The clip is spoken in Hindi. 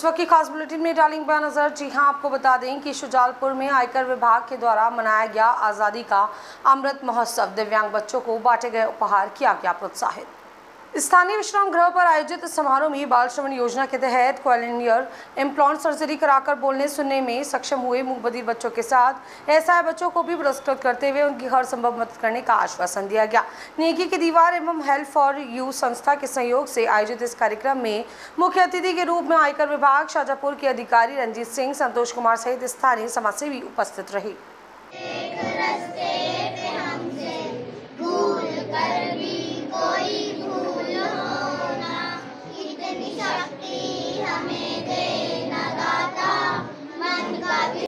इस वक्त की खास बुलेटिन में डालिंग पर नज़र जी हाँ आपको बता दें कि शुजालपुर में आयकर विभाग के द्वारा मनाया गया आज़ादी का अमृत महोत्सव। दिव्यांग बच्चों को बांटे गए उपहार किया गया प्रोत्साहित। स्थानीय विश्राम गृह पर आयोजित समारोह में बाल श्रवण योजना के तहत क्वालिनियर इम्प्लांट सर्जरी कराकर बोलने सुनने में सक्षम हुए मुखबधिर बच्चों के साथ। ऐसा बच्चों को भी पुरस्कृत करते हुए उनकी हर संभव मदद करने का आश्वासन दिया गया। नेकी की दीवार एवं हेल्प फॉर यू संस्था के सहयोग से आयोजित इस कार्यक्रम में मुख्य अतिथि के रूप में आयकर विभाग, शाजापुर के अधिकारी रंजीत सिंह, संतोष कुमार सहित स्थानीय समाजसेवी उपस्थित रहे।